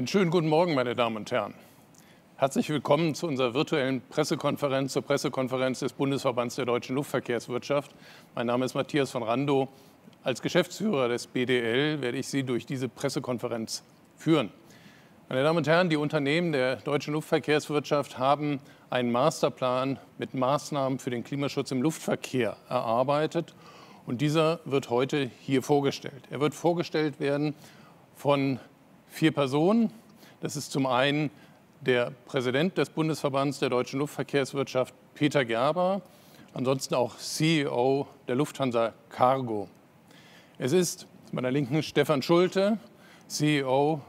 Einen schönen guten Morgen, meine Damen und Herren. Herzlich willkommen zu unserer virtuellen Pressekonferenz, zur Pressekonferenz des Bundesverbands der deutschen Luftverkehrswirtschaft. Mein Name ist Matthias von Randow. Als Geschäftsführer des BDL werde ich Sie durch diese Pressekonferenz führen. Meine Damen und Herren, die Unternehmen der deutschen Luftverkehrswirtschaft haben einen Masterplan mit Maßnahmen für den Klimaschutz im Luftverkehr erarbeitet. Und dieser wird heute hier vorgestellt. Er wird vorgestellt werden von vier Personen. Das ist zum einen der Präsident des Bundesverbands der deutschen Luftverkehrswirtschaft, Peter Gerber, ansonsten auch CEO der Lufthansa Cargo. Es ist zu meiner Linken Stefan Schulte, CEO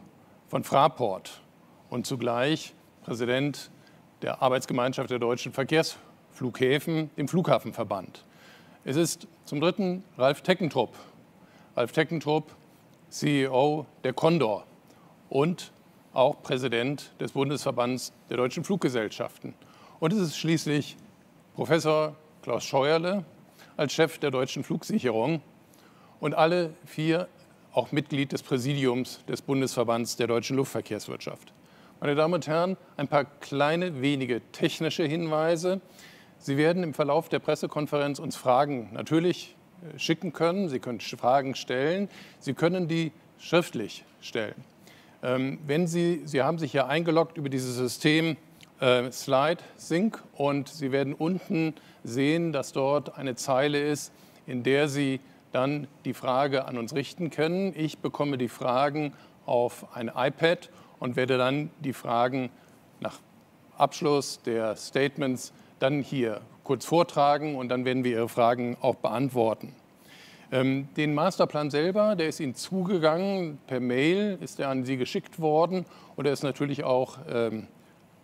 von Fraport und zugleich Präsident der Arbeitsgemeinschaft der deutschen Verkehrsflughäfen, dem Flughafenverband. Es ist zum Dritten Ralf Teckentrupp. Ralf Teckentrupp, CEO der Condor und auch Präsident des Bundesverbands der deutschen Fluggesellschaften. Und es ist schließlich Professor Klaus Scheuerle als Chef der deutschen Flugsicherung und alle vier auch Mitglied des Präsidiums des Bundesverbands der deutschen Luftverkehrswirtschaft. Meine Damen und Herren, ein paar kleine, wenige technische Hinweise. Sie werden im Verlauf der Pressekonferenz uns Fragen natürlich äh, schicken können. Sie können Fragen stellen. Sie können die schriftlich stellen. Ähm, wenn Sie, Sie haben sich ja eingeloggt über dieses System äh, Slide Sync und Sie werden unten sehen, dass dort eine Zeile ist, in der Sie dann die Frage an uns richten können. Ich bekomme die Fragen auf ein iPad und werde dann die Fragen nach Abschluss der Statements dann hier kurz vortragen und dann werden wir Ihre Fragen auch beantworten. Ähm, den Masterplan selber, der ist Ihnen zugegangen, per Mail ist er an Sie geschickt worden und er ist natürlich auch ähm,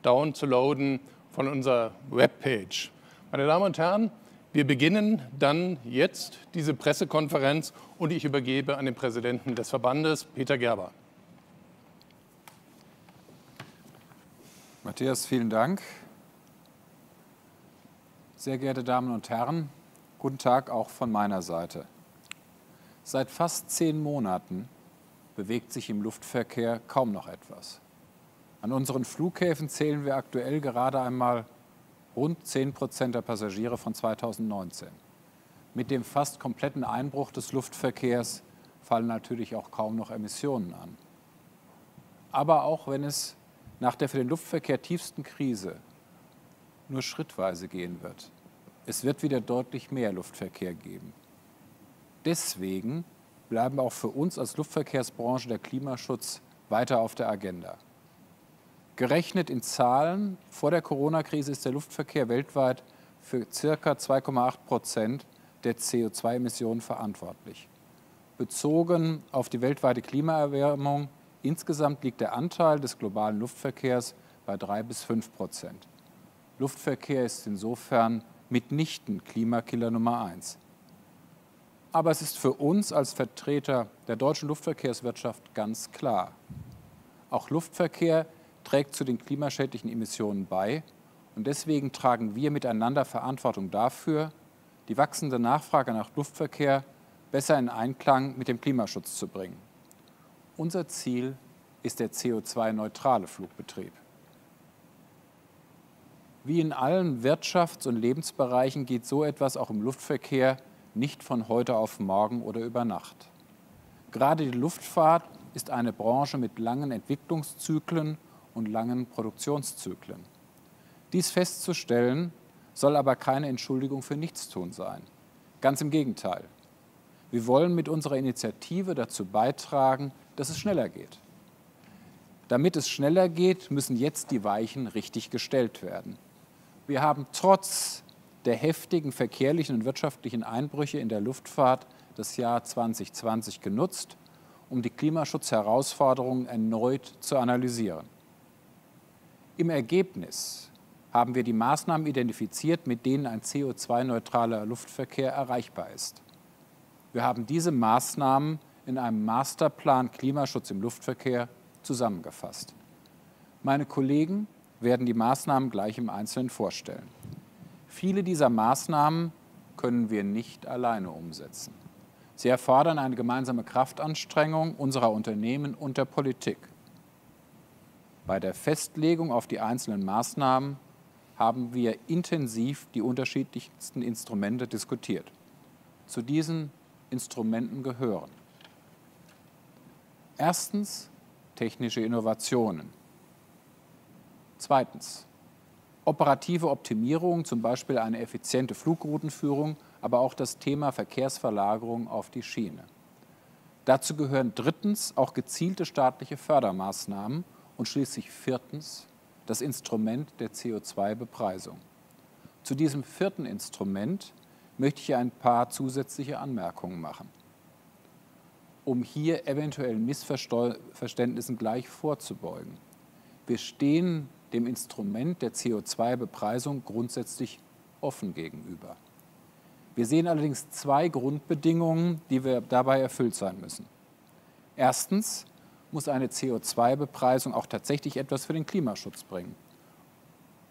downzuladen von unserer Webpage. Meine Damen und Herren, wir beginnen dann jetzt diese Pressekonferenz und ich übergebe an den Präsidenten des Verbandes, Peter Gerber. Matthias, vielen Dank. Sehr geehrte Damen und Herren, guten Tag auch von meiner Seite. Seit fast zehn Monaten bewegt sich im Luftverkehr kaum noch etwas. An unseren Flughäfen zählen wir aktuell gerade einmal rund 10 Prozent der Passagiere von 2019. Mit dem fast kompletten Einbruch des Luftverkehrs fallen natürlich auch kaum noch Emissionen an. Aber auch wenn es nach der für den Luftverkehr tiefsten Krise nur schrittweise gehen wird, es wird wieder deutlich mehr Luftverkehr geben deswegen bleiben auch für uns als Luftverkehrsbranche der Klimaschutz weiter auf der Agenda. Gerechnet in Zahlen, vor der Corona-Krise ist der Luftverkehr weltweit für ca. 2,8 Prozent der CO2-Emissionen verantwortlich. Bezogen auf die weltweite Klimaerwärmung insgesamt liegt der Anteil des globalen Luftverkehrs bei 3 bis 5 Prozent. Luftverkehr ist insofern mitnichten Klimakiller Nummer eins. Aber es ist für uns als Vertreter der deutschen Luftverkehrswirtschaft ganz klar. Auch Luftverkehr trägt zu den klimaschädlichen Emissionen bei. Und deswegen tragen wir miteinander Verantwortung dafür, die wachsende Nachfrage nach Luftverkehr besser in Einklang mit dem Klimaschutz zu bringen. Unser Ziel ist der CO2-neutrale Flugbetrieb. Wie in allen Wirtschafts- und Lebensbereichen geht so etwas auch im Luftverkehr nicht von heute auf morgen oder über Nacht. Gerade die Luftfahrt ist eine Branche mit langen Entwicklungszyklen und langen Produktionszyklen. Dies festzustellen soll aber keine Entschuldigung für Nichtstun sein. Ganz im Gegenteil. Wir wollen mit unserer Initiative dazu beitragen, dass es schneller geht. Damit es schneller geht, müssen jetzt die Weichen richtig gestellt werden. Wir haben trotz der heftigen verkehrlichen und wirtschaftlichen Einbrüche in der Luftfahrt das Jahr 2020 genutzt, um die Klimaschutzherausforderungen erneut zu analysieren. Im Ergebnis haben wir die Maßnahmen identifiziert, mit denen ein CO2-neutraler Luftverkehr erreichbar ist. Wir haben diese Maßnahmen in einem Masterplan Klimaschutz im Luftverkehr zusammengefasst. Meine Kollegen werden die Maßnahmen gleich im Einzelnen vorstellen. Viele dieser Maßnahmen können wir nicht alleine umsetzen. Sie erfordern eine gemeinsame Kraftanstrengung unserer Unternehmen und der Politik. Bei der Festlegung auf die einzelnen Maßnahmen haben wir intensiv die unterschiedlichsten Instrumente diskutiert. Zu diesen Instrumenten gehören erstens technische Innovationen, zweitens operative Optimierung, zum Beispiel eine effiziente Flugroutenführung, aber auch das Thema Verkehrsverlagerung auf die Schiene. Dazu gehören drittens auch gezielte staatliche Fördermaßnahmen und schließlich viertens das Instrument der CO2-Bepreisung. Zu diesem vierten Instrument möchte ich ein paar zusätzliche Anmerkungen machen, um hier eventuellen Missverständnissen gleich vorzubeugen. Wir stehen dem Instrument der CO2-Bepreisung grundsätzlich offen gegenüber. Wir sehen allerdings zwei Grundbedingungen, die wir dabei erfüllt sein müssen. Erstens muss eine CO2-Bepreisung auch tatsächlich etwas für den Klimaschutz bringen.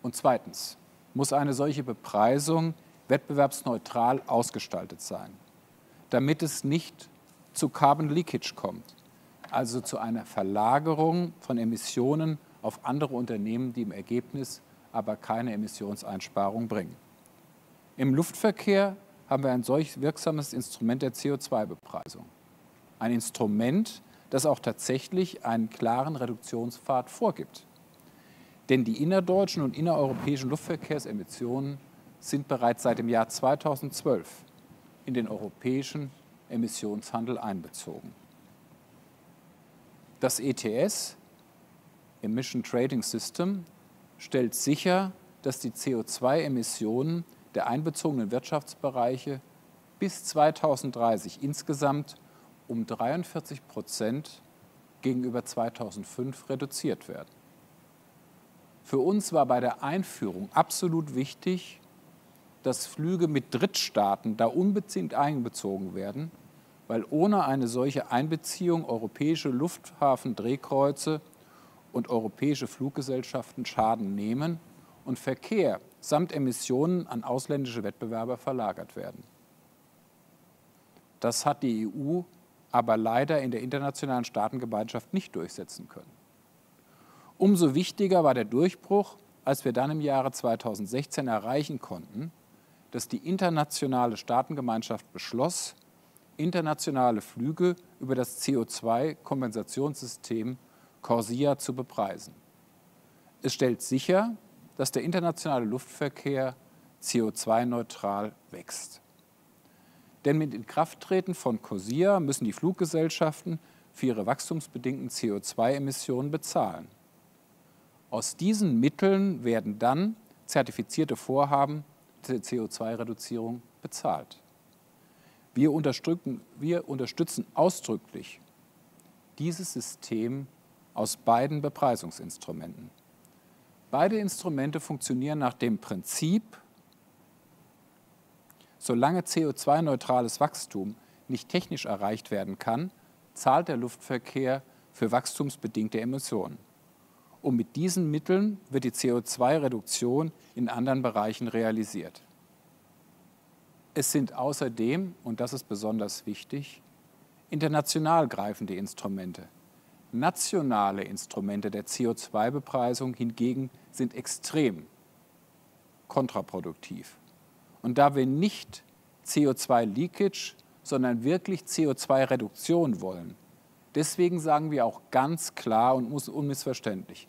Und zweitens muss eine solche Bepreisung wettbewerbsneutral ausgestaltet sein, damit es nicht zu Carbon Leakage kommt, also zu einer Verlagerung von Emissionen auf andere Unternehmen, die im Ergebnis aber keine Emissionseinsparung bringen. Im Luftverkehr haben wir ein solch wirksames Instrument der CO2-Bepreisung. Ein Instrument, das auch tatsächlich einen klaren Reduktionspfad vorgibt. Denn die innerdeutschen und innereuropäischen Luftverkehrsemissionen sind bereits seit dem Jahr 2012 in den europäischen Emissionshandel einbezogen. Das ETS, Emission Trading System, stellt sicher, dass die CO2-Emissionen der einbezogenen Wirtschaftsbereiche bis 2030 insgesamt um 43 Prozent gegenüber 2005 reduziert werden. Für uns war bei der Einführung absolut wichtig, dass Flüge mit Drittstaaten da unbedingt einbezogen werden, weil ohne eine solche Einbeziehung europäische Lufthafendrehkreuze und europäische Fluggesellschaften Schaden nehmen und Verkehr samt Emissionen an ausländische Wettbewerber verlagert werden. Das hat die EU aber leider in der internationalen Staatengemeinschaft nicht durchsetzen können. Umso wichtiger war der Durchbruch, als wir dann im Jahre 2016 erreichen konnten, dass die internationale Staatengemeinschaft beschloss, internationale Flüge über das CO2-Kompensationssystem Corsia zu bepreisen. Es stellt sicher, dass der internationale Luftverkehr CO2-neutral wächst. Denn mit Inkrafttreten von COSIA müssen die Fluggesellschaften für ihre wachstumsbedingten CO2-Emissionen bezahlen. Aus diesen Mitteln werden dann zertifizierte Vorhaben der CO2-Reduzierung bezahlt. Wir wir unterstützen ausdrücklich dieses System aus beiden Bepreisungsinstrumenten. Beide Instrumente funktionieren nach dem Prinzip, Solange CO2-neutrales Wachstum nicht technisch erreicht werden kann, zahlt der Luftverkehr für wachstumsbedingte Emissionen. Und mit diesen Mitteln wird die CO2-Reduktion in anderen Bereichen realisiert. Es sind außerdem, und das ist besonders wichtig, international greifende Instrumente. Nationale Instrumente der CO2-Bepreisung hingegen sind extrem kontraproduktiv. Und da wir nicht CO2-Leakage, sondern wirklich CO2-Reduktion wollen, deswegen sagen wir auch ganz klar und unmissverständlich,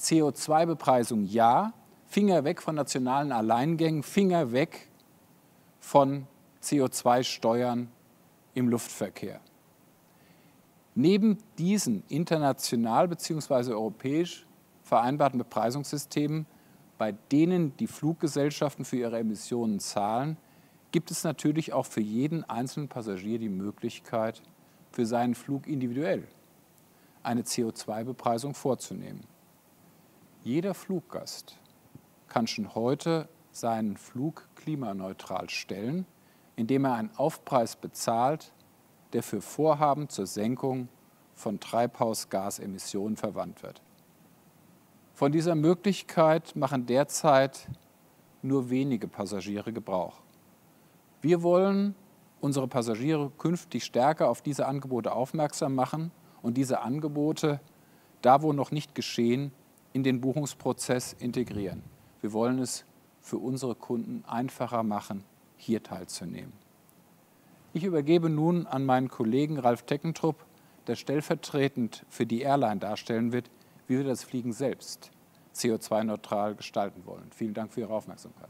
CO2-Bepreisung ja, Finger weg von nationalen Alleingängen, Finger weg von CO2-Steuern im Luftverkehr. Neben diesen international bzw. europäisch vereinbarten Bepreisungssystemen bei denen die Fluggesellschaften für ihre Emissionen zahlen, gibt es natürlich auch für jeden einzelnen Passagier die Möglichkeit, für seinen Flug individuell eine CO2-Bepreisung vorzunehmen. Jeder Fluggast kann schon heute seinen Flug klimaneutral stellen, indem er einen Aufpreis bezahlt, der für Vorhaben zur Senkung von Treibhausgasemissionen verwandt wird. Von dieser Möglichkeit machen derzeit nur wenige Passagiere Gebrauch. Wir wollen unsere Passagiere künftig stärker auf diese Angebote aufmerksam machen und diese Angebote da wo noch nicht geschehen, in den Buchungsprozess integrieren. Wir wollen es für unsere Kunden einfacher machen, hier teilzunehmen. Ich übergebe nun an meinen Kollegen Ralf Teckentrupp, der stellvertretend für die Airline darstellen wird, wie wir das Fliegen selbst CO2-neutral gestalten wollen. Vielen Dank für Ihre Aufmerksamkeit.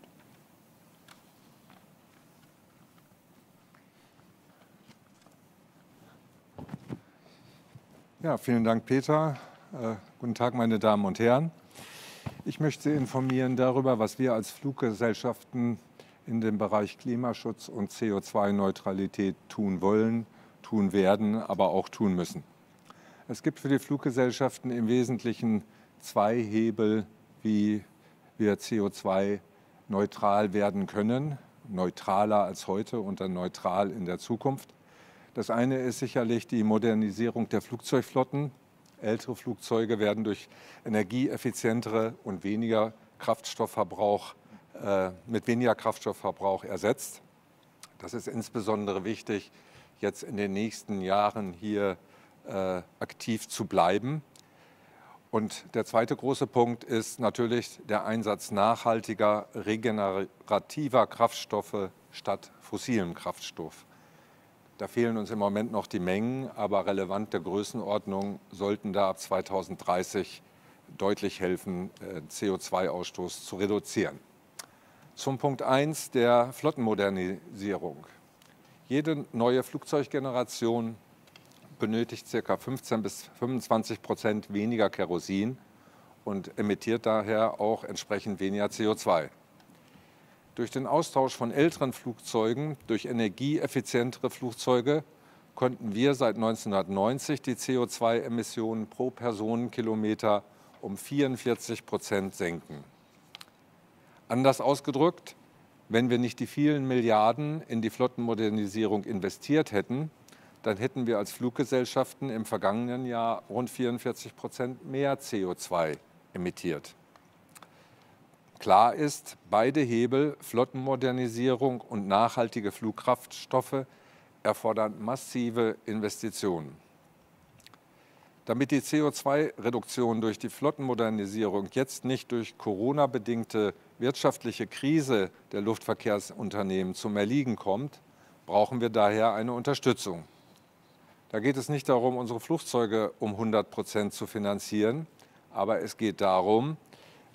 Ja, vielen Dank, Peter. Äh, guten Tag, meine Damen und Herren. Ich möchte Sie informieren darüber, was wir als Fluggesellschaften in dem Bereich Klimaschutz und CO2-Neutralität tun wollen, tun werden, aber auch tun müssen. Es gibt für die Fluggesellschaften im Wesentlichen zwei Hebel, wie wir CO2-neutral werden können, neutraler als heute und dann neutral in der Zukunft. Das eine ist sicherlich die Modernisierung der Flugzeugflotten. Ältere Flugzeuge werden durch energieeffizientere und weniger Kraftstoffverbrauch, mit weniger Kraftstoffverbrauch ersetzt. Das ist insbesondere wichtig, jetzt in den nächsten Jahren hier äh, aktiv zu bleiben. Und der zweite große Punkt ist natürlich der Einsatz nachhaltiger, regenerativer Kraftstoffe statt fossilem Kraftstoff. Da fehlen uns im Moment noch die Mengen, aber relevante Größenordnungen sollten da ab 2030 deutlich helfen, äh, CO2-Ausstoß zu reduzieren. Zum Punkt 1 der Flottenmodernisierung. Jede neue Flugzeuggeneration benötigt ca. 15 bis 25 Prozent weniger Kerosin und emittiert daher auch entsprechend weniger CO2. Durch den Austausch von älteren Flugzeugen durch energieeffizientere Flugzeuge konnten wir seit 1990 die CO2-Emissionen pro Personenkilometer um 44 Prozent senken. Anders ausgedrückt, wenn wir nicht die vielen Milliarden in die Flottenmodernisierung investiert hätten, dann hätten wir als Fluggesellschaften im vergangenen Jahr rund 44 Prozent mehr CO2 emittiert. Klar ist, beide Hebel, Flottenmodernisierung und nachhaltige Flugkraftstoffe, erfordern massive Investitionen. Damit die CO2-Reduktion durch die Flottenmodernisierung jetzt nicht durch Corona-bedingte wirtschaftliche Krise der Luftverkehrsunternehmen zum Erliegen kommt, brauchen wir daher eine Unterstützung. Da geht es nicht darum, unsere Flugzeuge um 100 Prozent zu finanzieren, aber es geht darum,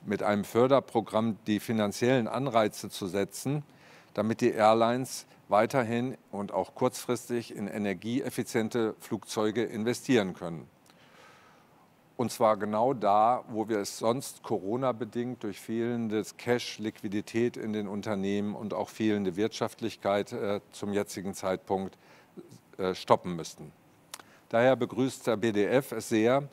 mit einem Förderprogramm die finanziellen Anreize zu setzen, damit die Airlines weiterhin und auch kurzfristig in energieeffiziente Flugzeuge investieren können. Und zwar genau da, wo wir es sonst Corona-bedingt durch fehlendes Cash, Liquidität in den Unternehmen und auch fehlende Wirtschaftlichkeit äh, zum jetzigen Zeitpunkt äh, stoppen müssten. Daher begrüßt der BDF es sehr,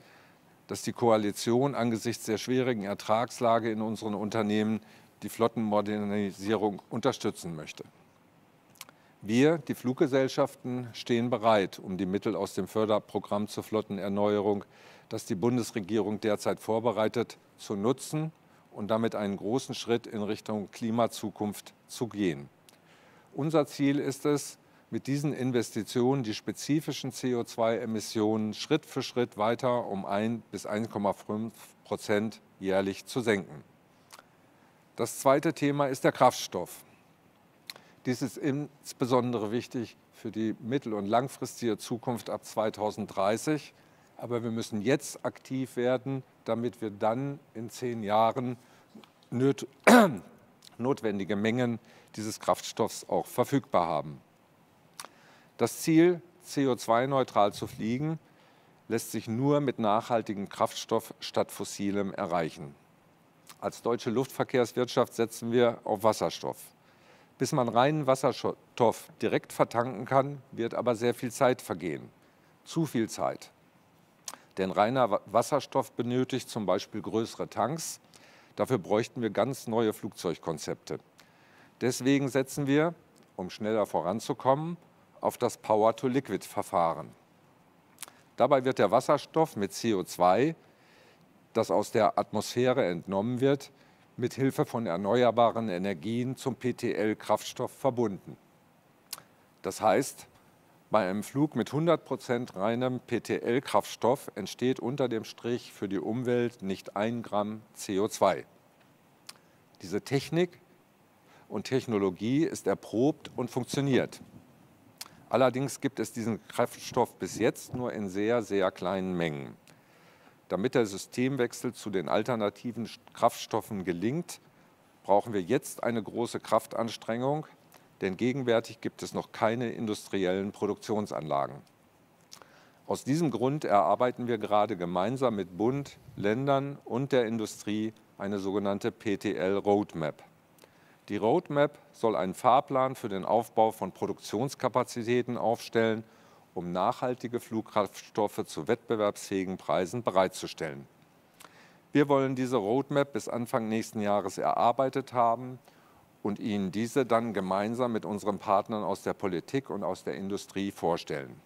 dass die Koalition angesichts der schwierigen Ertragslage in unseren Unternehmen die Flottenmodernisierung unterstützen möchte. Wir, die Fluggesellschaften, stehen bereit, um die Mittel aus dem Förderprogramm zur Flottenerneuerung, das die Bundesregierung derzeit vorbereitet, zu nutzen und damit einen großen Schritt in Richtung Klimazukunft zu gehen. Unser Ziel ist es, mit diesen Investitionen die spezifischen CO2-Emissionen Schritt für Schritt weiter um 1 bis 1,5 Prozent jährlich zu senken. Das zweite Thema ist der Kraftstoff. Dies ist insbesondere wichtig für die mittel- und langfristige Zukunft ab 2030. Aber wir müssen jetzt aktiv werden, damit wir dann in zehn Jahren notwendige Mengen dieses Kraftstoffs auch verfügbar haben. Das Ziel, CO2-neutral zu fliegen, lässt sich nur mit nachhaltigem Kraftstoff statt fossilem erreichen. Als deutsche Luftverkehrswirtschaft setzen wir auf Wasserstoff. Bis man reinen Wasserstoff direkt vertanken kann, wird aber sehr viel Zeit vergehen. Zu viel Zeit. Denn reiner Wasserstoff benötigt zum Beispiel größere Tanks. Dafür bräuchten wir ganz neue Flugzeugkonzepte. Deswegen setzen wir, um schneller voranzukommen, auf das Power-to-Liquid-Verfahren. Dabei wird der Wasserstoff mit CO2, das aus der Atmosphäre entnommen wird, mit Hilfe von erneuerbaren Energien zum PTL-Kraftstoff verbunden. Das heißt, Bei einem Flug mit 100% reinem PTL-Kraftstoff entsteht unter dem Strich für die Umwelt nicht ein Gramm CO2. Diese Technik und Technologie ist erprobt und funktioniert. Allerdings gibt es diesen Kraftstoff bis jetzt nur in sehr, sehr kleinen Mengen. Damit der Systemwechsel zu den alternativen Kraftstoffen gelingt, brauchen wir jetzt eine große Kraftanstrengung, denn gegenwärtig gibt es noch keine industriellen Produktionsanlagen. Aus diesem Grund erarbeiten wir gerade gemeinsam mit Bund, Ländern und der Industrie eine sogenannte PTL Roadmap. Die Roadmap soll einen Fahrplan für den Aufbau von Produktionskapazitäten aufstellen, um nachhaltige Flugkraftstoffe zu wettbewerbsfähigen Preisen bereitzustellen. Wir wollen diese Roadmap bis Anfang nächsten Jahres erarbeitet haben und Ihnen diese dann gemeinsam mit unseren Partnern aus der Politik und aus der Industrie vorstellen.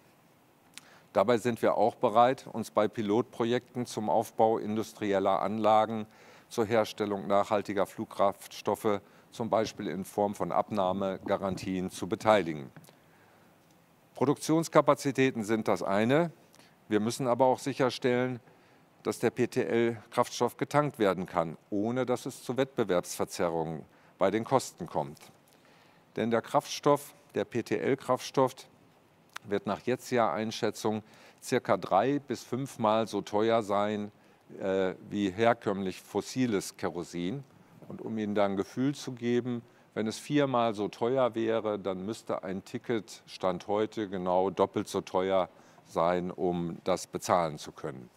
Dabei sind wir auch bereit, uns bei Pilotprojekten zum Aufbau industrieller Anlagen zur Herstellung nachhaltiger Flugkraftstoffe zum Beispiel in Form von Abnahmegarantien zu beteiligen. Produktionskapazitäten sind das eine. Wir müssen aber auch sicherstellen, dass der PTL-Kraftstoff getankt werden kann, ohne dass es zu Wettbewerbsverzerrungen bei den Kosten kommt. Denn der Kraftstoff, der PTL-Kraftstoff, wird nach jetziger Einschätzung circa drei bis fünfmal so teuer sein äh, wie herkömmlich fossiles Kerosin. Und um Ihnen da ein Gefühl zu geben, wenn es viermal so teuer wäre, dann müsste ein Ticket Stand heute genau doppelt so teuer sein, um das bezahlen zu können.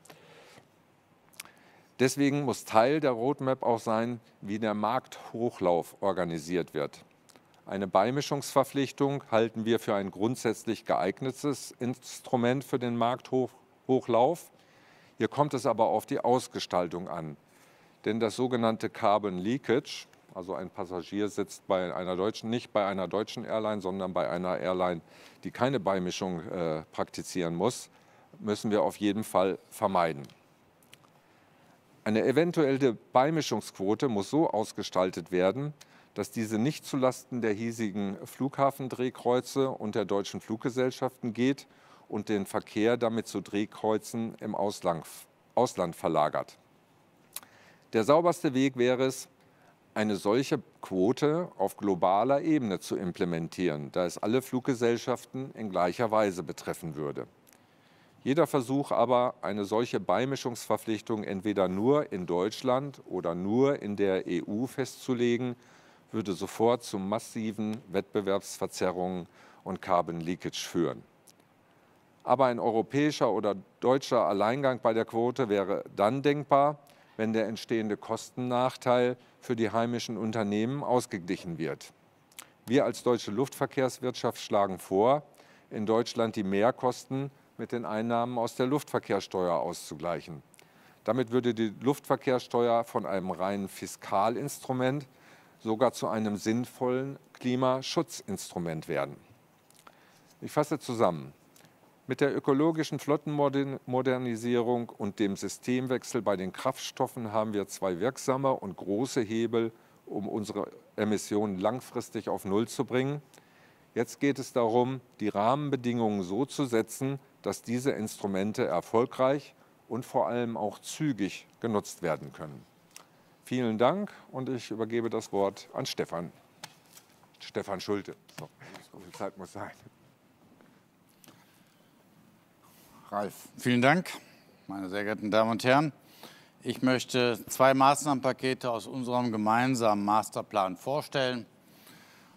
Deswegen muss Teil der Roadmap auch sein, wie der Markthochlauf organisiert wird. Eine Beimischungsverpflichtung halten wir für ein grundsätzlich geeignetes Instrument für den Markthochlauf. Hier kommt es aber auf die Ausgestaltung an. Denn das sogenannte Carbon Leakage, also ein Passagier sitzt bei einer deutschen, nicht bei einer deutschen Airline, sondern bei einer Airline, die keine Beimischung äh, praktizieren muss, müssen wir auf jeden Fall vermeiden. Eine eventuelle Beimischungsquote muss so ausgestaltet werden, dass diese nicht zulasten der hiesigen Flughafendrehkreuze und der deutschen Fluggesellschaften geht und den Verkehr damit zu Drehkreuzen im Ausland, Ausland verlagert. Der sauberste Weg wäre es, eine solche Quote auf globaler Ebene zu implementieren, da es alle Fluggesellschaften in gleicher Weise betreffen würde. Jeder Versuch aber, eine solche Beimischungsverpflichtung entweder nur in Deutschland oder nur in der EU festzulegen, würde sofort zu massiven Wettbewerbsverzerrungen und Carbon Leakage führen. Aber ein europäischer oder deutscher Alleingang bei der Quote wäre dann denkbar, wenn der entstehende Kostennachteil für die heimischen Unternehmen ausgeglichen wird. Wir als deutsche Luftverkehrswirtschaft schlagen vor, in Deutschland die Mehrkosten mit den Einnahmen aus der Luftverkehrssteuer auszugleichen. Damit würde die Luftverkehrssteuer von einem reinen Fiskalinstrument sogar zu einem sinnvollen Klimaschutzinstrument werden. Ich fasse zusammen. Mit der ökologischen Flottenmodernisierung und dem Systemwechsel bei den Kraftstoffen haben wir zwei wirksame und große Hebel, um unsere Emissionen langfristig auf Null zu bringen. Jetzt geht es darum, die Rahmenbedingungen so zu setzen, dass diese Instrumente erfolgreich und vor allem auch zügig genutzt werden können. Vielen Dank und ich übergebe das Wort an Stefan. Stefan Schulte. So, so viel Zeit muss sein. Ralf. Vielen Dank, meine sehr geehrten Damen und Herren. Ich möchte zwei Maßnahmenpakete aus unserem gemeinsamen Masterplan vorstellen.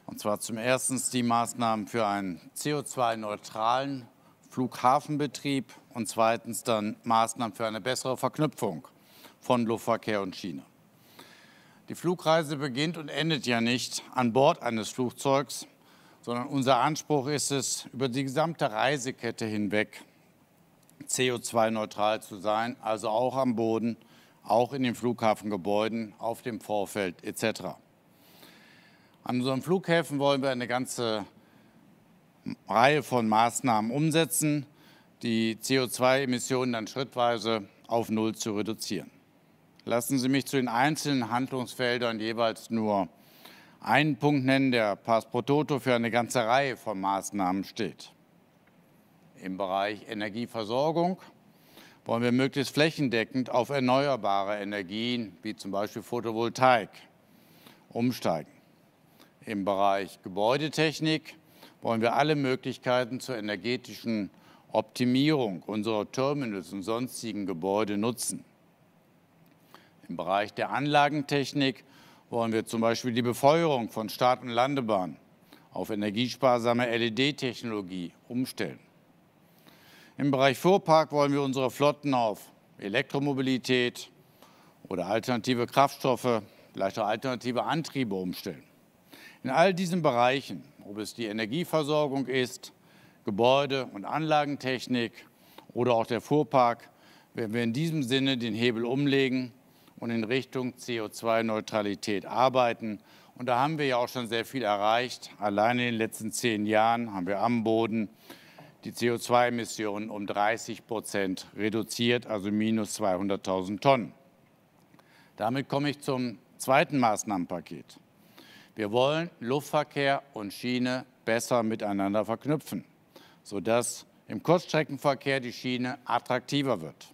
Und zwar zum ersten die Maßnahmen für einen CO2-neutralen Flughafenbetrieb und zweitens dann Maßnahmen für eine bessere Verknüpfung von Luftverkehr und Schiene. Die Flugreise beginnt und endet ja nicht an Bord eines Flugzeugs, sondern unser Anspruch ist es, über die gesamte Reisekette hinweg CO2-neutral zu sein, also auch am Boden, auch in den Flughafengebäuden, auf dem Vorfeld etc. An unseren Flughäfen wollen wir eine ganze Reihe von Maßnahmen umsetzen, die CO2-Emissionen dann schrittweise auf Null zu reduzieren. Lassen Sie mich zu den einzelnen Handlungsfeldern jeweils nur einen Punkt nennen, der Pass pro Toto für eine ganze Reihe von Maßnahmen steht. Im Bereich Energieversorgung wollen wir möglichst flächendeckend auf erneuerbare Energien, wie zum Beispiel Photovoltaik, umsteigen. Im Bereich Gebäudetechnik wollen wir alle Möglichkeiten zur energetischen Optimierung unserer Terminals und sonstigen Gebäude nutzen. Im Bereich der Anlagentechnik wollen wir zum Beispiel die Befeuerung von Start- und Landebahnen auf energiesparsame LED-Technologie umstellen. Im Bereich Fuhrpark wollen wir unsere Flotten auf Elektromobilität oder alternative Kraftstoffe, vielleicht auch alternative Antriebe umstellen. In all diesen Bereichen, ob es die Energieversorgung ist, Gebäude- und Anlagentechnik oder auch der Fuhrpark, werden wir in diesem Sinne den Hebel umlegen und in Richtung CO2-Neutralität arbeiten. Und da haben wir ja auch schon sehr viel erreicht. Allein in den letzten zehn Jahren haben wir am Boden die CO2-Emissionen um 30 Prozent reduziert, also minus 200.000 Tonnen. Damit komme ich zum zweiten Maßnahmenpaket. Wir wollen Luftverkehr und Schiene besser miteinander verknüpfen, sodass im Kurzstreckenverkehr die Schiene attraktiver wird.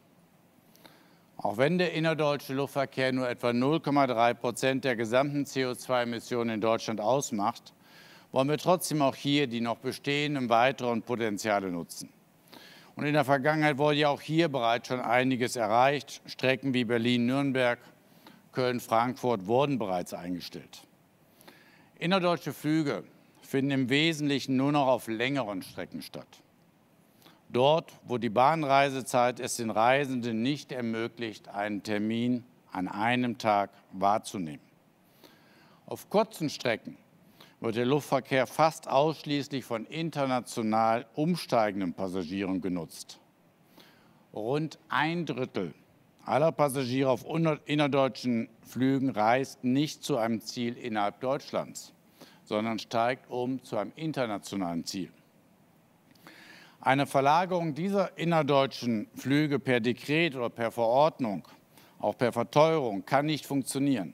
Auch wenn der innerdeutsche Luftverkehr nur etwa 0,3 Prozent der gesamten CO2-Emissionen in Deutschland ausmacht, wollen wir trotzdem auch hier die noch bestehenden weiteren Potenziale nutzen. Und in der Vergangenheit wurde ja auch hier bereits schon einiges erreicht. Strecken wie Berlin-Nürnberg, Köln-Frankfurt wurden bereits eingestellt. Innerdeutsche Flüge finden im Wesentlichen nur noch auf längeren Strecken statt. Dort, wo die Bahnreisezeit es den Reisenden nicht ermöglicht, einen Termin an einem Tag wahrzunehmen. Auf kurzen Strecken wird der Luftverkehr fast ausschließlich von international umsteigenden Passagieren genutzt. Rund ein Drittel aller Passagiere auf innerdeutschen Flügen reist nicht zu einem Ziel innerhalb Deutschlands, sondern steigt um zu einem internationalen Ziel. Eine Verlagerung dieser innerdeutschen Flüge per Dekret oder per Verordnung, auch per Verteuerung, kann nicht funktionieren.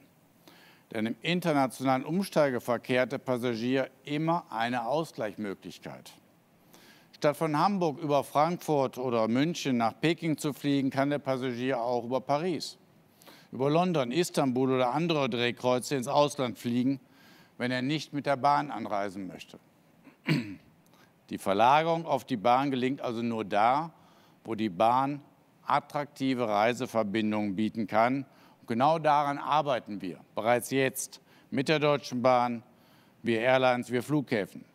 Denn im internationalen Umsteigeverkehr hat der Passagier immer eine Ausgleichsmöglichkeit. Statt von Hamburg über Frankfurt oder München nach Peking zu fliegen, kann der Passagier auch über Paris, über London, Istanbul oder andere Drehkreuze ins Ausland fliegen, wenn er nicht mit der Bahn anreisen möchte. Die Verlagerung auf die Bahn gelingt also nur da, wo die Bahn attraktive Reiseverbindungen bieten kann Genau daran arbeiten wir bereits jetzt mit der Deutschen Bahn, wir Airlines, wir Flughäfen.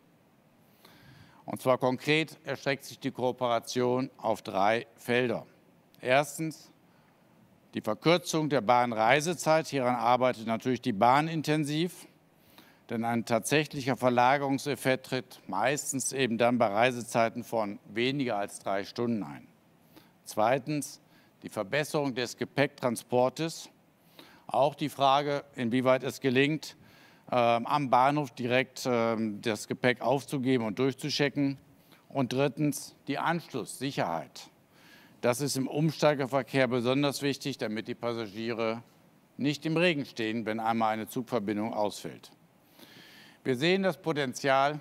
Und zwar konkret erstreckt sich die Kooperation auf drei Felder. Erstens die Verkürzung der Bahnreisezeit. Hieran arbeitet natürlich die Bahn intensiv, denn ein tatsächlicher Verlagerungseffekt tritt meistens eben dann bei Reisezeiten von weniger als drei Stunden ein. Zweitens die Verbesserung des Gepäcktransportes. Auch die Frage, inwieweit es gelingt, am Bahnhof direkt äh, das Gepäck aufzugeben und durchzuschecken. Und drittens die Anschlusssicherheit. Das ist im Umsteigerverkehr besonders wichtig, damit die Passagiere nicht im Regen stehen, wenn einmal eine Zugverbindung ausfällt. Wir sehen das Potenzial,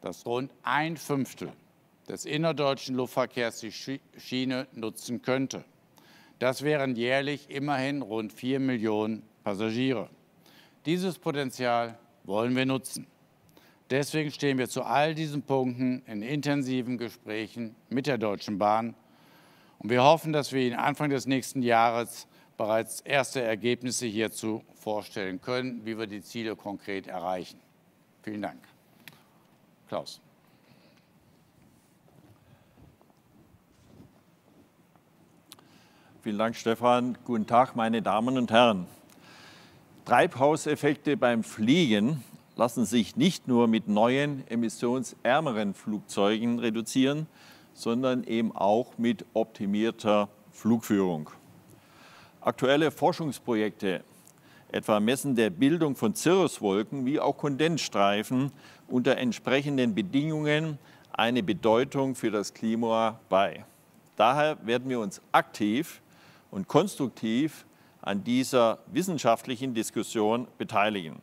dass rund ein Fünftel des innerdeutschen Luftverkehrs die Schiene nutzen könnte. Das wären jährlich immerhin rund 4 Millionen Passagiere. Dieses Potenzial wollen wir nutzen. Deswegen stehen wir zu all diesen Punkten in intensiven Gesprächen mit der Deutschen Bahn. Und wir hoffen, dass wir Ihnen Anfang des nächsten Jahres bereits erste Ergebnisse hierzu vorstellen können, wie wir die Ziele konkret erreichen. Vielen Dank. Klaus. Vielen Dank, Stefan. Guten Tag, meine Damen und Herren. Treibhauseffekte beim Fliegen lassen sich nicht nur mit neuen emissionsärmeren Flugzeugen reduzieren, sondern eben auch mit optimierter Flugführung. Aktuelle Forschungsprojekte, etwa Messen der Bildung von Cirruswolken wie auch Kondensstreifen unter entsprechenden Bedingungen eine Bedeutung für das Klima bei. Daher werden wir uns aktiv und konstruktiv an dieser wissenschaftlichen Diskussion beteiligen.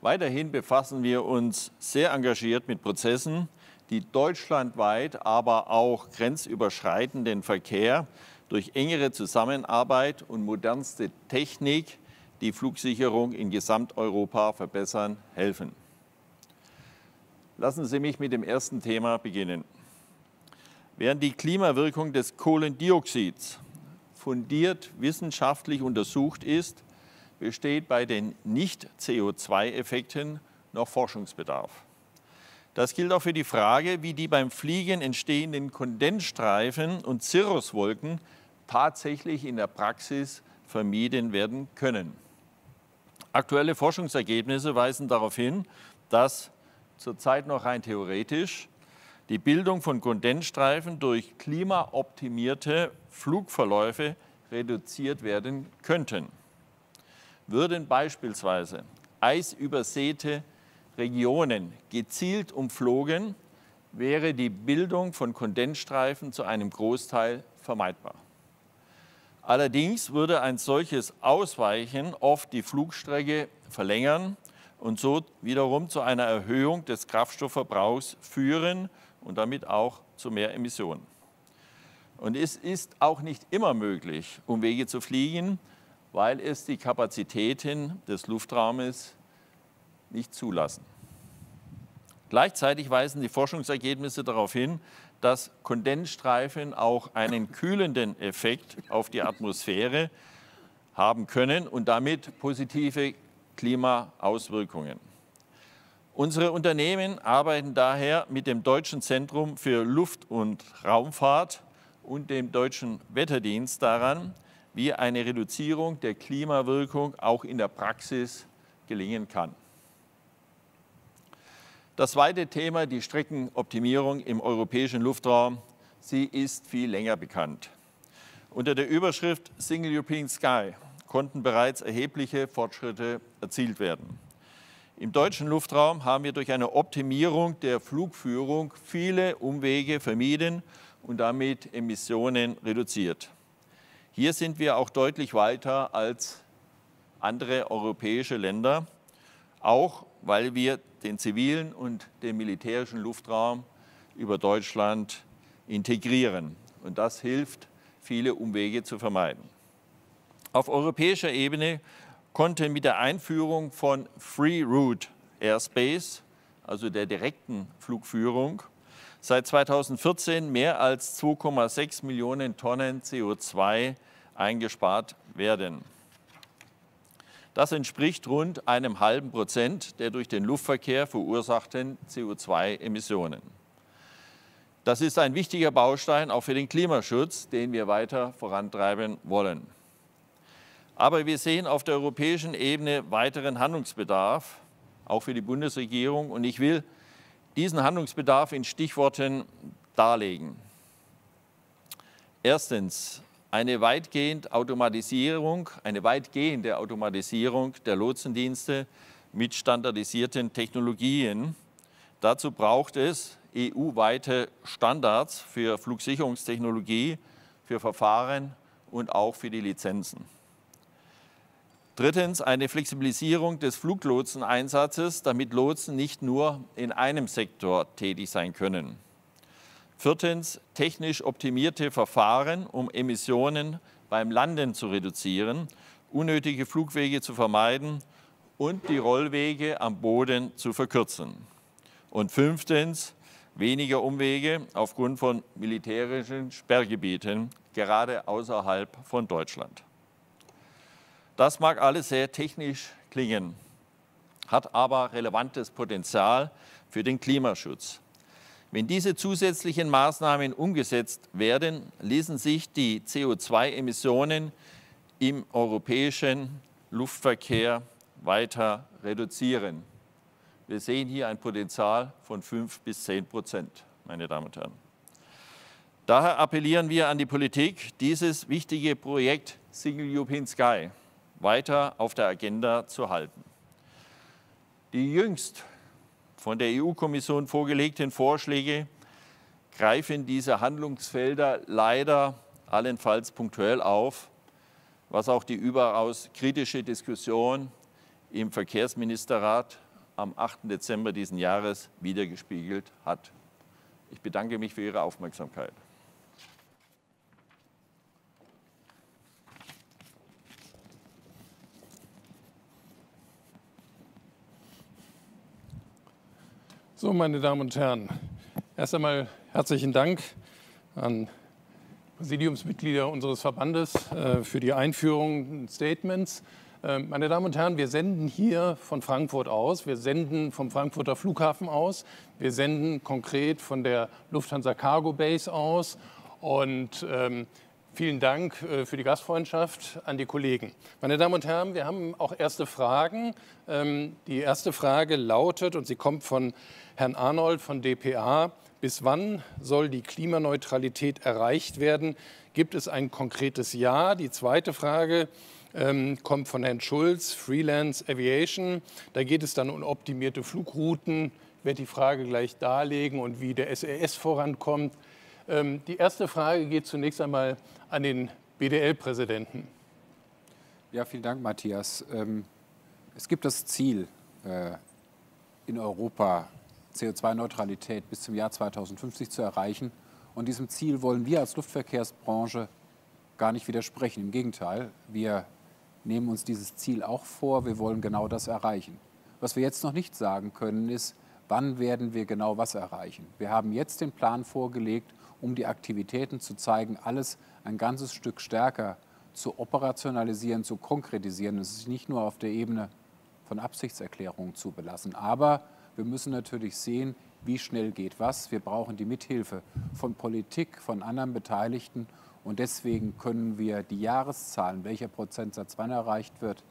Weiterhin befassen wir uns sehr engagiert mit Prozessen, die deutschlandweit, aber auch grenzüberschreitenden Verkehr durch engere Zusammenarbeit und modernste Technik die Flugsicherung in Gesamteuropa verbessern helfen. Lassen Sie mich mit dem ersten Thema beginnen. Während die Klimawirkung des Kohlendioxids fundiert wissenschaftlich untersucht ist, besteht bei den Nicht-CO2-Effekten noch Forschungsbedarf. Das gilt auch für die Frage, wie die beim Fliegen entstehenden Kondensstreifen und Cirruswolken tatsächlich in der Praxis vermieden werden können. Aktuelle Forschungsergebnisse weisen darauf hin, dass zurzeit noch rein theoretisch die Bildung von Kondensstreifen durch klimaoptimierte Flugverläufe reduziert werden könnten. Würden beispielsweise eisübersäte Regionen gezielt umflogen, wäre die Bildung von Kondensstreifen zu einem Großteil vermeidbar. Allerdings würde ein solches Ausweichen oft die Flugstrecke verlängern und so wiederum zu einer Erhöhung des Kraftstoffverbrauchs führen und damit auch zu mehr Emissionen. Und es ist auch nicht immer möglich, Umwege zu fliegen, weil es die Kapazitäten des Luftraumes nicht zulassen. Gleichzeitig weisen die Forschungsergebnisse darauf hin, dass Kondensstreifen auch einen kühlenden Effekt auf die Atmosphäre haben können und damit positive Klimaauswirkungen. Unsere Unternehmen arbeiten daher mit dem Deutschen Zentrum für Luft- und Raumfahrt und dem Deutschen Wetterdienst daran, wie eine Reduzierung der Klimawirkung auch in der Praxis gelingen kann. Das zweite Thema, die Streckenoptimierung im europäischen Luftraum, sie ist viel länger bekannt. Unter der Überschrift Single European Sky konnten bereits erhebliche Fortschritte erzielt werden. Im deutschen Luftraum haben wir durch eine Optimierung der Flugführung viele Umwege vermieden und damit Emissionen reduziert. Hier sind wir auch deutlich weiter als andere europäische Länder, auch weil wir den zivilen und den militärischen Luftraum über Deutschland integrieren. Und das hilft, viele Umwege zu vermeiden. Auf europäischer Ebene konnte mit der Einführung von Free Route Airspace, also der direkten Flugführung, seit 2014 mehr als 2,6 Millionen Tonnen CO2 eingespart werden. Das entspricht rund einem halben Prozent der durch den Luftverkehr verursachten CO2-Emissionen. Das ist ein wichtiger Baustein auch für den Klimaschutz, den wir weiter vorantreiben wollen. Aber wir sehen auf der europäischen Ebene weiteren Handlungsbedarf, auch für die Bundesregierung. Und ich will diesen Handlungsbedarf in Stichworten darlegen. Erstens eine weitgehend Automatisierung, eine weitgehende Automatisierung der Lotsendienste mit standardisierten Technologien. Dazu braucht es EU-weite Standards für Flugsicherungstechnologie, für Verfahren und auch für die Lizenzen. Drittens eine Flexibilisierung des Fluglotseneinsatzes, damit Lotsen nicht nur in einem Sektor tätig sein können. Viertens technisch optimierte Verfahren, um Emissionen beim Landen zu reduzieren, unnötige Flugwege zu vermeiden und die Rollwege am Boden zu verkürzen. Und fünftens weniger Umwege aufgrund von militärischen Sperrgebieten, gerade außerhalb von Deutschland. Das mag alles sehr technisch klingen, hat aber relevantes Potenzial für den Klimaschutz. Wenn diese zusätzlichen Maßnahmen umgesetzt werden, ließen sich die CO2-Emissionen im europäischen Luftverkehr weiter reduzieren. Wir sehen hier ein Potenzial von 5 bis 10 Prozent, meine Damen und Herren. Daher appellieren wir an die Politik, dieses wichtige Projekt Single European Sky weiter auf der Agenda zu halten. Die jüngst von der EU-Kommission vorgelegten Vorschläge greifen diese Handlungsfelder leider allenfalls punktuell auf, was auch die überaus kritische Diskussion im Verkehrsministerrat am 8. Dezember diesen Jahres wiedergespiegelt hat. Ich bedanke mich für Ihre Aufmerksamkeit. So, meine Damen und Herren, erst einmal herzlichen Dank an Präsidiumsmitglieder unseres Verbandes äh, für die Einführung Statements. Äh, meine Damen und Herren, wir senden hier von Frankfurt aus, wir senden vom Frankfurter Flughafen aus, wir senden konkret von der Lufthansa Cargo Base aus. Und ähm, Vielen Dank äh, für die Gastfreundschaft an die Kollegen. Meine Damen und Herren, wir haben auch erste Fragen. Ähm, die erste Frage lautet, und sie kommt von Herrn Arnold von dpa, bis wann soll die Klimaneutralität erreicht werden? Gibt es ein konkretes Ja? Die zweite Frage ähm, kommt von Herrn Schulz, Freelance Aviation. Da geht es dann um optimierte Flugrouten. Ich werde die Frage gleich darlegen und wie der SES vorankommt. Ähm, die erste Frage geht zunächst einmal an den BDL-Präsidenten. Ja, vielen Dank, Matthias. Ähm, es gibt das Ziel, äh, in Europa CO2-Neutralität bis zum Jahr 2050 zu erreichen. Und diesem Ziel wollen wir als Luftverkehrsbranche gar nicht widersprechen. Im Gegenteil, wir nehmen uns dieses Ziel auch vor. Wir wollen genau das erreichen. Was wir jetzt noch nicht sagen können, ist, wann werden wir genau was erreichen. Wir haben jetzt den Plan vorgelegt, um die Aktivitäten zu zeigen, alles ein ganzes Stück stärker zu operationalisieren, zu konkretisieren. Es ist nicht nur auf der Ebene von Absichtserklärungen zu belassen. Aber wir müssen natürlich sehen, wie schnell geht was. Wir brauchen die Mithilfe von Politik, von anderen Beteiligten. Und deswegen können wir die Jahreszahlen, welcher Prozentsatz wann erreicht wird,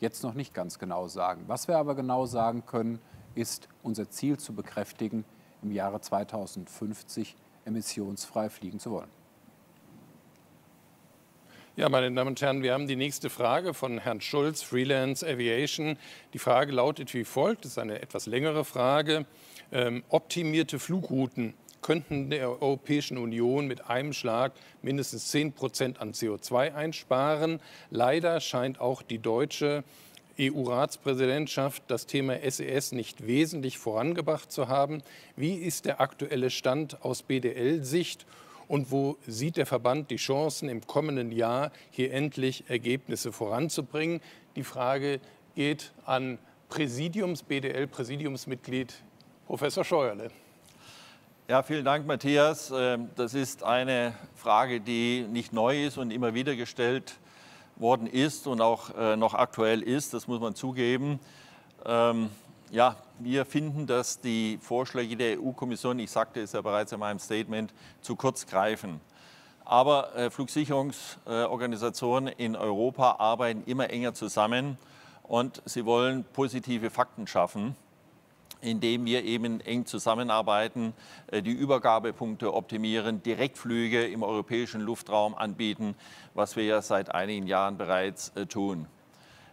jetzt noch nicht ganz genau sagen. Was wir aber genau sagen können, ist, unser Ziel zu bekräftigen, im Jahre 2050 emissionsfrei fliegen zu wollen. Ja, meine Damen und Herren, wir haben die nächste Frage von Herrn Schulz, Freelance Aviation. Die Frage lautet wie folgt, das ist eine etwas längere Frage. Ähm, optimierte Flugrouten könnten der Europäischen Union mit einem Schlag mindestens 10 Prozent an CO2 einsparen. Leider scheint auch die deutsche EU-Ratspräsidentschaft das Thema SES e nicht wesentlich vorangebracht zu haben. Wie ist der aktuelle Stand aus BDL-Sicht und wo sieht der Verband die Chancen, im kommenden Jahr hier endlich Ergebnisse voranzubringen? Die Frage geht an Präsidiums, BDL-Präsidiumsmitglied Professor Scheuerle. Ja, vielen Dank, Matthias. Ähm, das ist eine Frage, die nicht neu ist und immer wieder gestellt wird worden ist und auch äh, noch aktuell ist, das muss man zugeben. Ähm, ja, wir finden, dass die Vorschläge der EU-Kommission, ich sagte es ja bereits in meinem Statement, zu kurz greifen. Aber äh, Flugsicherungsorganisationen in Europa arbeiten immer enger zusammen und sie wollen positive Fakten schaffen indem wir eben eng zusammenarbeiten, äh, die Übergabepunkte optimieren, Direktflüge im europäischen Luftraum anbieten, was wir ja seit einigen Jahren bereits äh, tun.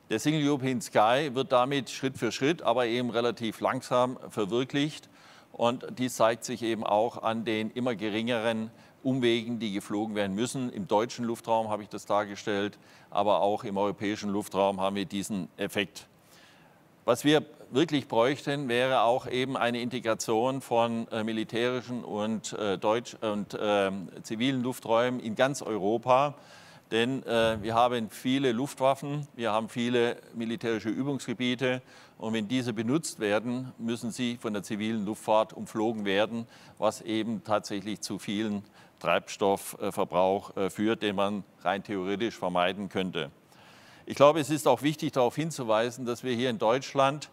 Der Single European Sky wird damit Schritt für Schritt, aber eben relativ langsam verwirklicht. Und dies zeigt sich eben auch an den immer geringeren Umwegen, die geflogen werden müssen. Im deutschen Luftraum habe ich das dargestellt, aber auch im europäischen Luftraum haben wir diesen Effekt. Was wir wirklich bräuchten, wäre auch eben eine Integration von äh, militärischen und, äh, Deutsch und äh, zivilen Lufträumen in ganz Europa. Denn äh, wir haben viele Luftwaffen, wir haben viele militärische Übungsgebiete und wenn diese benutzt werden, müssen sie von der zivilen Luftfahrt umflogen werden, was eben tatsächlich zu vielen Treibstoffverbrauch äh, führt, den man rein theoretisch vermeiden könnte. Ich glaube, es ist auch wichtig darauf hinzuweisen, dass wir hier in Deutschland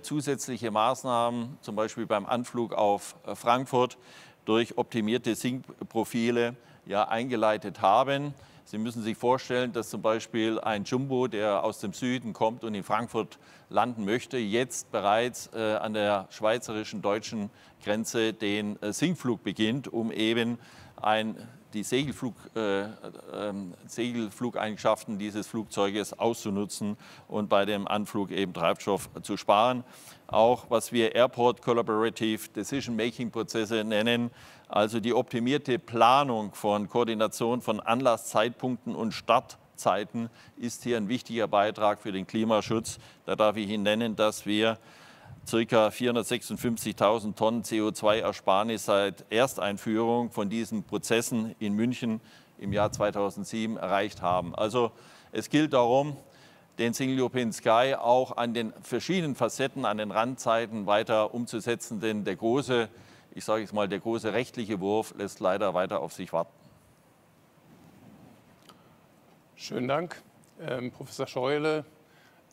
zusätzliche Maßnahmen, zum Beispiel beim Anflug auf äh, Frankfurt, durch optimierte Sinkprofile ja, eingeleitet haben. Sie müssen sich vorstellen, dass zum Beispiel ein Jumbo, der aus dem Süden kommt und in Frankfurt landen möchte, jetzt bereits äh, an der schweizerischen deutschen Grenze den äh, Sinkflug beginnt, um eben ein die Segelflug, äh, äh, Segelflugeigenschaften dieses Flugzeuges auszunutzen und bei dem Anflug eben Treibstoff zu sparen. Auch was wir Airport Collaborative Decision Making Prozesse nennen, also die optimierte Planung von Koordination von Anlasszeitpunkten und Startzeiten ist hier ein wichtiger Beitrag für den Klimaschutz. Da darf ich Ihnen nennen, dass wir ca. 456.000 Tonnen CO2-Ersparnis seit Ersteinführung von diesen Prozessen in München im Jahr 2007 erreicht haben. Also es gilt darum, den Single European Sky auch an den verschiedenen Facetten, an den Randzeiten weiter umzusetzen, denn der große, ich sage jetzt mal, der große rechtliche Wurf lässt leider weiter auf sich warten. Schönen Dank, ähm, Professor Scheule.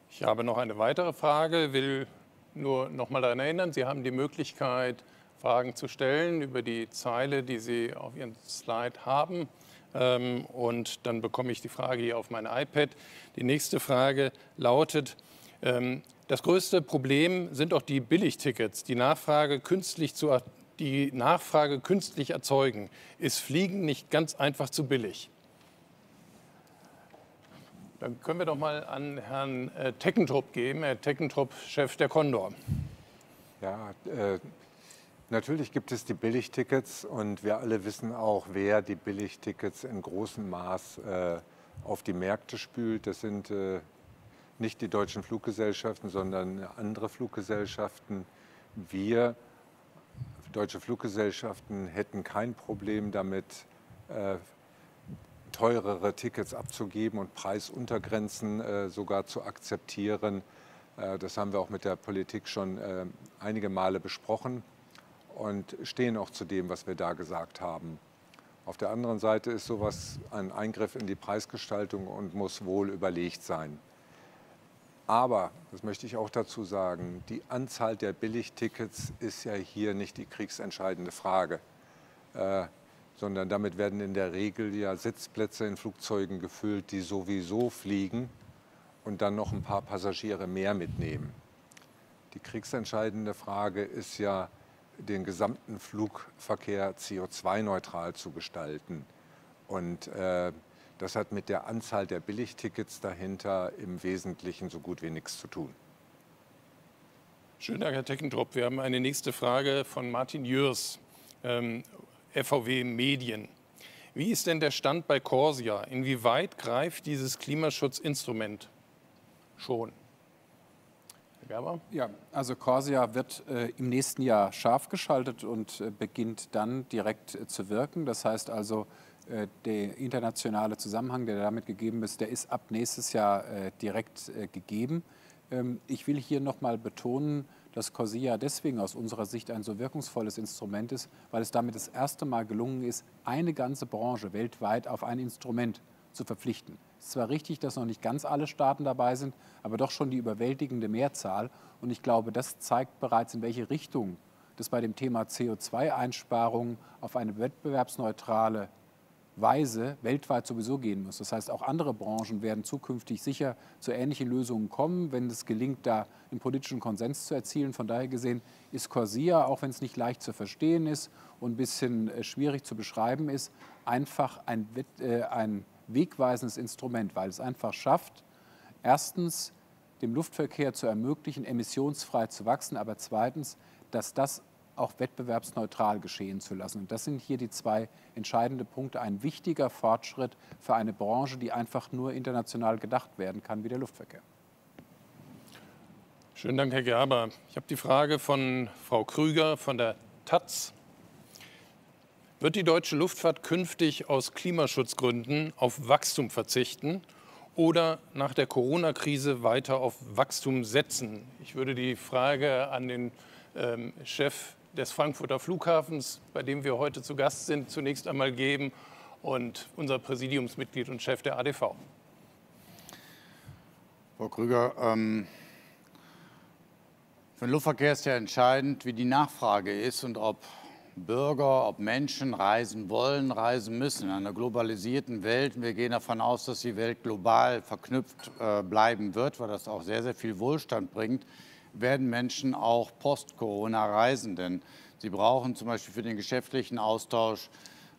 Ich habe noch eine weitere Frage, will nur noch mal daran erinnern, Sie haben die Möglichkeit, Fragen zu stellen über die Zeile, die Sie auf Ihrem Slide haben. Ähm, und dann bekomme ich die Frage hier auf mein iPad. Die nächste Frage lautet, ähm, das größte Problem sind auch die Billigtickets, die Nachfrage künstlich, zu, die Nachfrage künstlich erzeugen. Ist Fliegen nicht ganz einfach zu billig? Dann können wir doch mal an Herrn äh, Teckentrupp geben, Herr Teckentrupp, Chef der Condor. Ja, äh, Natürlich gibt es die Billigtickets und wir alle wissen auch, wer die Billigtickets in großem Maß äh, auf die Märkte spült. Das sind äh, nicht die deutschen Fluggesellschaften, sondern andere Fluggesellschaften. Wir, deutsche Fluggesellschaften, hätten kein Problem damit, äh, teurere Tickets abzugeben und Preisuntergrenzen äh, sogar zu akzeptieren. Äh, das haben wir auch mit der Politik schon äh, einige Male besprochen und stehen auch zu dem, was wir da gesagt haben. Auf der anderen Seite ist sowas ein Eingriff in die Preisgestaltung und muss wohl überlegt sein. Aber, das möchte ich auch dazu sagen, die Anzahl der Billigtickets ist ja hier nicht die kriegsentscheidende Frage, sondern damit werden in der Regel ja Sitzplätze in Flugzeugen gefüllt, die sowieso fliegen und dann noch ein paar Passagiere mehr mitnehmen. Die kriegsentscheidende Frage ist ja, den gesamten Flugverkehr CO2-neutral zu gestalten. Und äh, das hat mit der Anzahl der Billigtickets dahinter im Wesentlichen so gut wie nichts zu tun. Schönen Dank, Herr Teckentrupp. Wir haben eine nächste Frage von Martin Jörs, ähm, FVW Medien. Wie ist denn der Stand bei Corsia? Inwieweit greift dieses Klimaschutzinstrument schon? Herr Gerber? Ja, also Corsia wird äh, im nächsten Jahr scharf geschaltet und äh, beginnt dann direkt äh, zu wirken. Das heißt also, äh, der internationale Zusammenhang, der damit gegeben ist, der ist ab nächstes Jahr äh, direkt äh, gegeben. Ähm, ich will hier nochmal betonen, dass CORSIA deswegen aus unserer Sicht ein so wirkungsvolles Instrument ist, weil es damit das erste Mal gelungen ist, eine ganze Branche weltweit auf ein Instrument zu verpflichten. Es ist zwar richtig, dass noch nicht ganz alle Staaten dabei sind, aber doch schon die überwältigende Mehrzahl. Und ich glaube, das zeigt bereits, in welche Richtung das bei dem Thema CO2-Einsparungen auf eine wettbewerbsneutrale Weise weltweit sowieso gehen muss. Das heißt, auch andere Branchen werden zukünftig sicher zu ähnlichen Lösungen kommen, wenn es gelingt, da einen politischen Konsens zu erzielen. Von daher gesehen ist Corsia, auch wenn es nicht leicht zu verstehen ist und ein bisschen äh, schwierig zu beschreiben ist, einfach ein, äh, ein wegweisendes Instrument, weil es einfach schafft, erstens dem Luftverkehr zu ermöglichen, emissionsfrei zu wachsen, aber zweitens, dass das auch wettbewerbsneutral geschehen zu lassen. Und das sind hier die zwei entscheidenden Punkte. Ein wichtiger Fortschritt für eine Branche, die einfach nur international gedacht werden kann, wie der Luftverkehr. Schönen Dank, Herr Gerber. Ich habe die Frage von Frau Krüger von der Taz. Wird die deutsche Luftfahrt künftig aus Klimaschutzgründen auf Wachstum verzichten oder nach der Corona-Krise weiter auf Wachstum setzen? Ich würde die Frage an den ähm, Chef des Frankfurter Flughafens, bei dem wir heute zu Gast sind, zunächst einmal geben und unser Präsidiumsmitglied und Chef der ADV. Frau Krüger, ähm, für den Luftverkehr ist ja entscheidend, wie die Nachfrage ist und ob Bürger, ob Menschen reisen wollen, reisen müssen. In einer globalisierten Welt, wir gehen davon aus, dass die Welt global verknüpft äh, bleiben wird, weil das auch sehr, sehr viel Wohlstand bringt, werden Menschen auch post-Corona reisen. Denn sie brauchen zum Beispiel für den geschäftlichen Austausch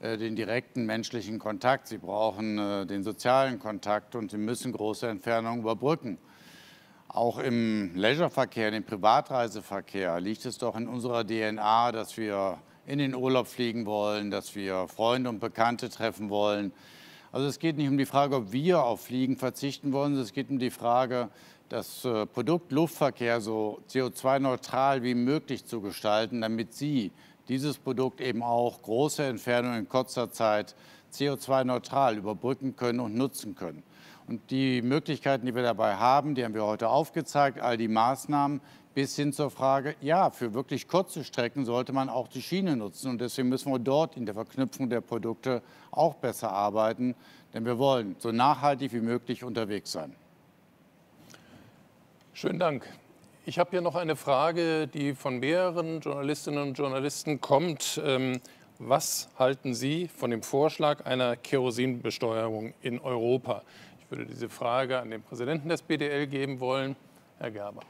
äh, den direkten menschlichen Kontakt, sie brauchen äh, den sozialen Kontakt und sie müssen große Entfernungen überbrücken. Auch im Leisureverkehr, im Privatreiseverkehr liegt es doch in unserer DNA, dass wir in den Urlaub fliegen wollen, dass wir Freunde und Bekannte treffen wollen. Also es geht nicht um die Frage, ob wir auf Fliegen verzichten wollen, es geht um die Frage, das äh, Produkt Luftverkehr so CO2-neutral wie möglich zu gestalten, damit Sie dieses Produkt eben auch große Entfernungen in kurzer Zeit CO2-neutral überbrücken können und nutzen können. Und die Möglichkeiten, die wir dabei haben, die haben wir heute aufgezeigt, all die Maßnahmen bis hin zur Frage, ja, für wirklich kurze Strecken sollte man auch die Schiene nutzen. Und deswegen müssen wir dort in der Verknüpfung der Produkte auch besser arbeiten, denn wir wollen so nachhaltig wie möglich unterwegs sein. Schönen Dank. Ich habe hier noch eine Frage, die von mehreren Journalistinnen und Journalisten kommt. Ähm, was halten Sie von dem Vorschlag einer Kerosinbesteuerung in Europa? Ich würde diese Frage an den Präsidenten des BDL geben wollen, Herr Gerber.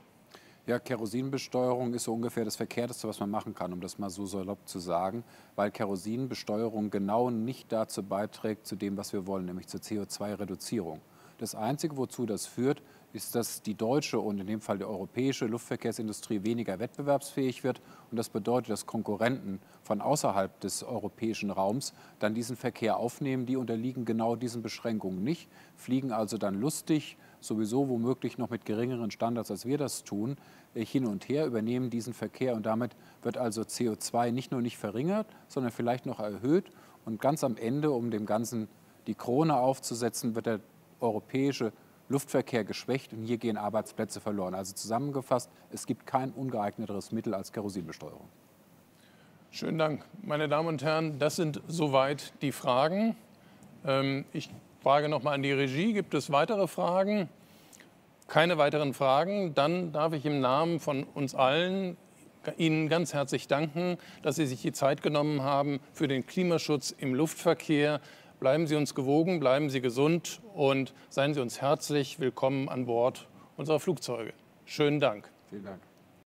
Ja, Kerosinbesteuerung ist so ungefähr das Verkehrteste, was man machen kann, um das mal so salopp zu sagen, weil Kerosinbesteuerung genau nicht dazu beiträgt, zu dem, was wir wollen, nämlich zur CO2-Reduzierung. Das Einzige, wozu das führt, ist, dass die deutsche und in dem Fall die europäische Luftverkehrsindustrie weniger wettbewerbsfähig wird. Und das bedeutet, dass Konkurrenten von außerhalb des europäischen Raums dann diesen Verkehr aufnehmen. Die unterliegen genau diesen Beschränkungen nicht, fliegen also dann lustig, sowieso womöglich noch mit geringeren Standards, als wir das tun, äh, hin und her, übernehmen diesen Verkehr. Und damit wird also CO2 nicht nur nicht verringert, sondern vielleicht noch erhöht. Und ganz am Ende, um dem Ganzen die Krone aufzusetzen, wird der europäische Luftverkehr geschwächt und hier gehen Arbeitsplätze verloren. Also zusammengefasst, es gibt kein ungeeigneteres Mittel als Kerosinbesteuerung. Schönen Dank. Meine Damen und Herren, das sind soweit die Fragen. Ähm, ich frage noch mal an die Regie, gibt es weitere Fragen? Keine weiteren Fragen. Dann darf ich im Namen von uns allen Ihnen ganz herzlich danken, dass Sie sich die Zeit genommen haben für den Klimaschutz im Luftverkehr. Bleiben Sie uns gewogen, bleiben Sie gesund und seien Sie uns herzlich willkommen an Bord unserer Flugzeuge. Schönen Dank. Vielen Dank.